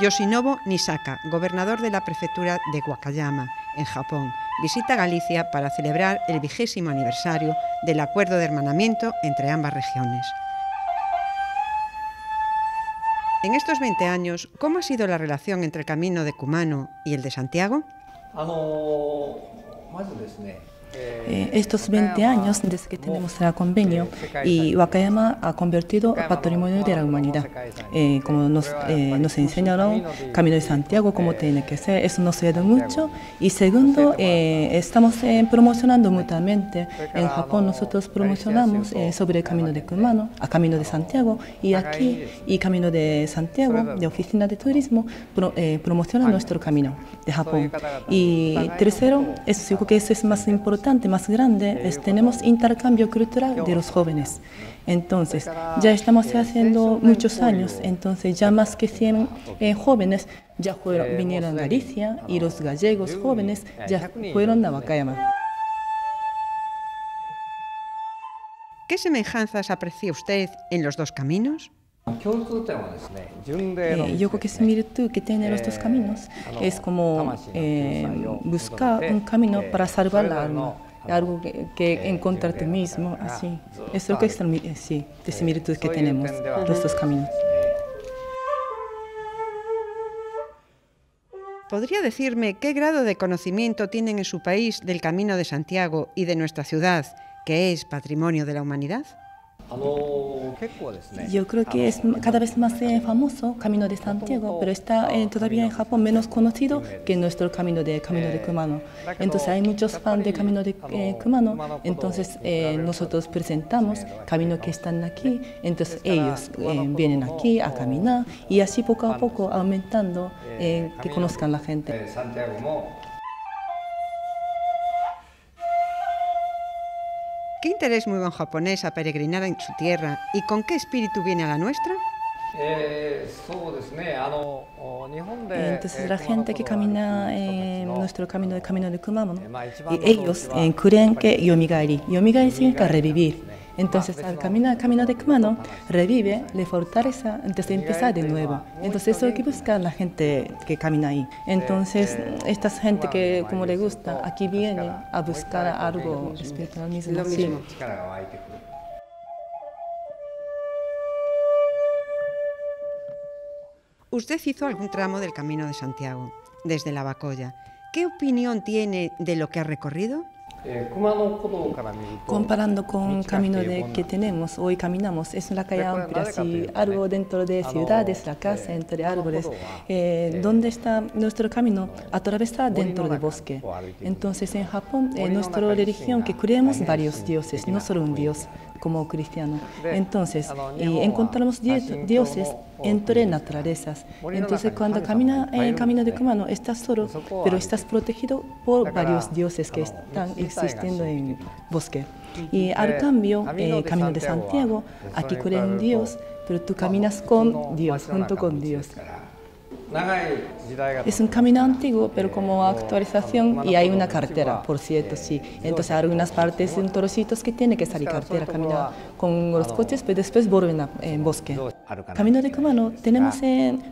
Yoshinobu Nisaka, gobernador de la prefectura de Wakayama, en Japón, visita Galicia para celebrar el vigésimo aniversario del acuerdo de hermanamiento entre ambas regiones. En estos 20 años, ¿cómo ha sido la relación entre el camino de Kumano y el de Santiago? Eh, estos 20 años desde que tenemos el convenio y Wakayama ha convertido patrimonio de la humanidad. Eh, como nos, eh, nos enseñaron Camino de Santiago, como tiene que ser, eso nos ayuda mucho. Y segundo, estamos promocionando mutuamente. En Japón nosotros promocionamos sobre el Camino de Kumano, a Camino de Santiago, y aquí, y Camino de Santiago, de Oficina de Turismo, promociona nuestro camino de Japón. Y tercero, eso, yo creo que eso es más importante más grande es tenemos intercambio cultural de los jóvenes. Entonces, ya estamos haciendo muchos años, entonces ya más que 100 eh, jóvenes ya fueron, vinieron a Galicia y los gallegos jóvenes ya fueron a Wakayama. ¿Qué semejanzas aprecia usted en los dos caminos? Eh, yo creo que similitud que tienen los dos caminos es como eh, buscar un camino para salvar la alma, algo que, que encontrar tú mismo, así. Es lo que es sí, de similitud que tenemos los dos caminos. ¿Podría decirme qué grado de conocimiento tienen en su país del Camino de Santiago y de nuestra ciudad, que es patrimonio de la humanidad? Yo creo que es cada vez más eh, famoso Camino de Santiago, pero está eh, todavía en Japón menos conocido que nuestro Camino de Camino de Kumano. Entonces hay muchos fans de Camino de eh, Kumano, entonces nosotros presentamos Camino que están aquí, entonces ellos vienen aquí a caminar y así poco a poco aumentando que conozcan la gente. ¿Qué interés mueve a un japonés a peregrinar en su tierra y con qué espíritu viene a la nuestra? Entonces la gente que camina en nuestro camino de camino de Kumano, y ellos creen que yomigairi, yomigairi significa revivir. Entonces, al caminar camino de Kumano, revive, le fortaleza antes de empezar de nuevo. Entonces, eso es lo que busca la gente que camina ahí. Entonces, esta gente que, como le gusta, aquí viene a buscar algo espiritual mismo. Usted hizo algún tramo del Camino de Santiago, desde la Bacoya. ¿Qué opinión tiene de lo que ha recorrido? Comparando con el camino de que tenemos, hoy caminamos, es una calle amplia, así, algo dentro de ciudades, la casa entre árboles. Eh, ¿Dónde está nuestro camino? Atraviesa dentro del bosque. Entonces, en Japón, en nuestra religión, que creemos varios dioses, no solo un dios como cristiano. Entonces, encontramos dioses entre naturalezas. Entonces, cuando camina en el camino de Kumano, estás solo, pero estás protegido por varios dioses que están existiendo en el bosque. Y al cambio, el camino de Santiago, aquí cree un Dios, pero tú caminas con Dios, junto con Dios. Es un camino antiguo, pero como actualización y hay una cartera, por cierto, sí. Entonces hay algunas partes en trocitos que tiene que salir cartera, caminar con los coches, pero después vuelven en bosque. Camino de Kumano tenemos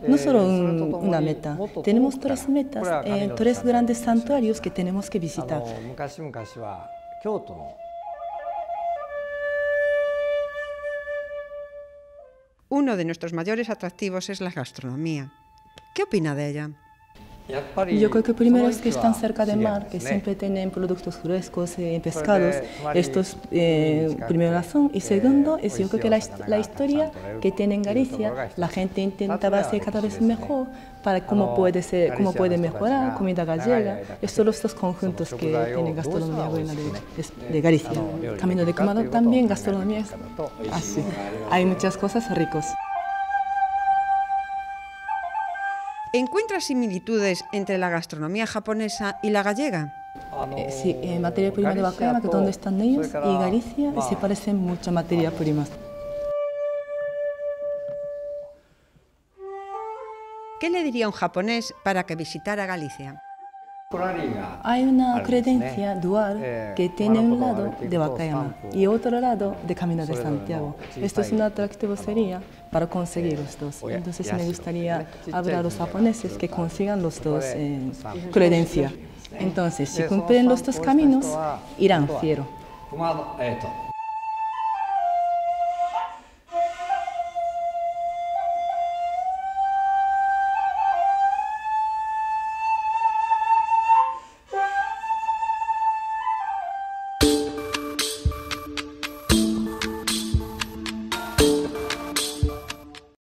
no solo una meta, tenemos tres metas, tres grandes santuarios que tenemos que visitar. Uno de nuestros mayores atractivos es la gastronomía. ¿Qué opina de ella? Yo creo que primero es que están cerca del mar, que siempre tienen productos frescos, y pescados. Esto es eh, primera razón. Y segundo, es yo creo que la, la historia que tiene en Galicia, la gente intentaba hacer cada vez mejor para cómo puede, ser, cómo puede mejorar comida gallega. Es solo estos conjuntos que tienen gastronomía buena de, de Galicia. Camino de Camado también gastronomía es así. Hay muchas cosas ricas. ¿Encuentra similitudes entre la gastronomía japonesa y la gallega? Eh, sí, en materia prima de Wakayama, que donde están ellos, y Galicia se parecen mucho a materia prima. ¿Qué le diría un japonés para que visitara Galicia? Hay una credencia dual que tiene un lado de Wakayama y otro lado de Camino de Santiago. Esto es un atractivo sería para conseguir los dos. Entonces me gustaría hablar a los japoneses que consigan los dos eh, credencias. Entonces, si cumplen los dos caminos, irán fiero.